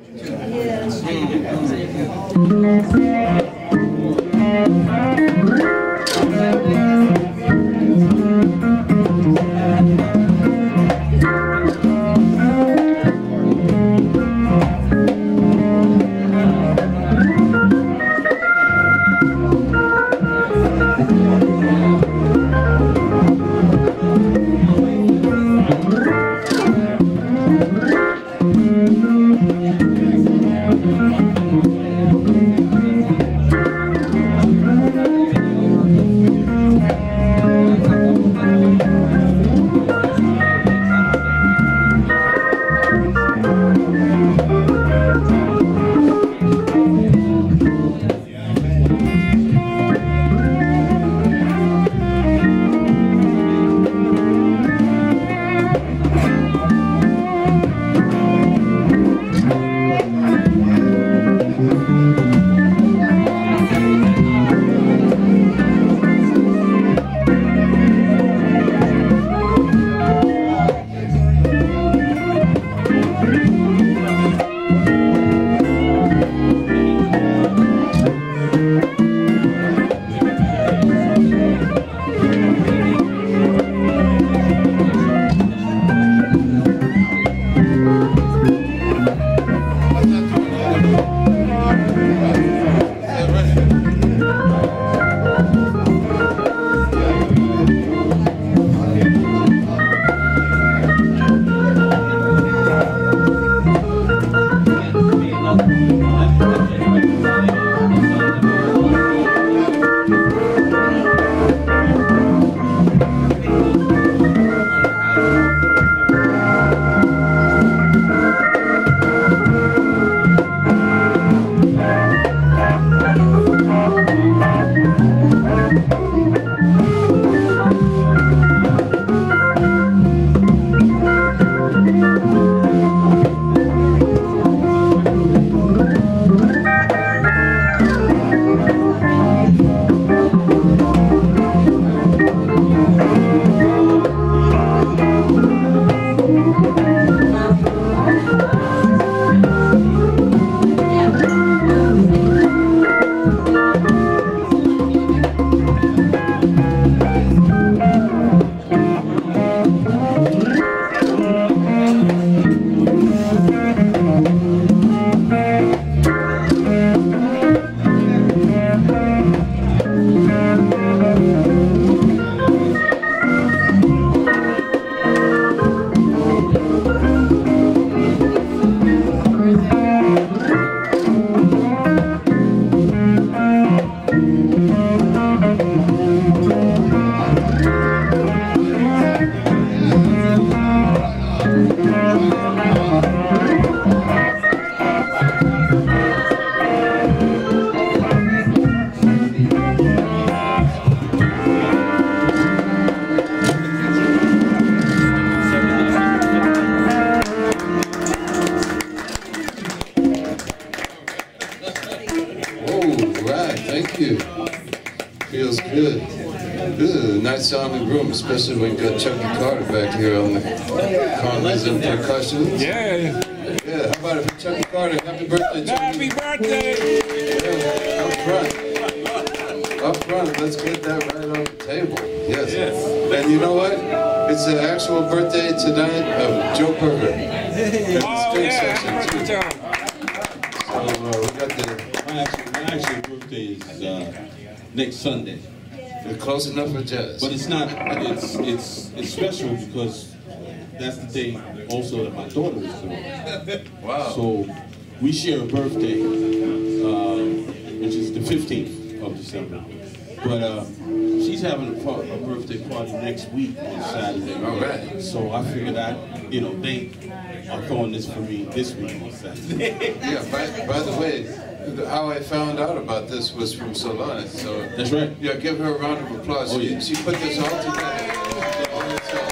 Yes. Especially when you got Chuggy Carter back here on the congas and percussions. Yeah. Yeah, how about it Chuggy Carter? Happy birthday, Chuggy. Happy birthday! Yeah, up front. Up front, let's get that right on the table. Yes. yes. And you know what? It's the actual birthday tonight of Joe Berger. Oh, yeah, happy birthday, Joe. So uh, we got the... My actual, my actual birthday is uh, next Sunday. You're close enough for jazz. But it's not, it's, it's, it's special because that's the day also that my daughter was born. wow. So we share a birthday, uh, which is the 15th of December. But uh, she's having a, part, a, birthday party next week on Saturday. All right. So I figured I, you know, they are throwing this for me this week on Saturday. yeah, by, by the way, how I found out about this was from Solana. So that's right. Yeah, give her a round of applause. Oh, yeah. she, she put this all together.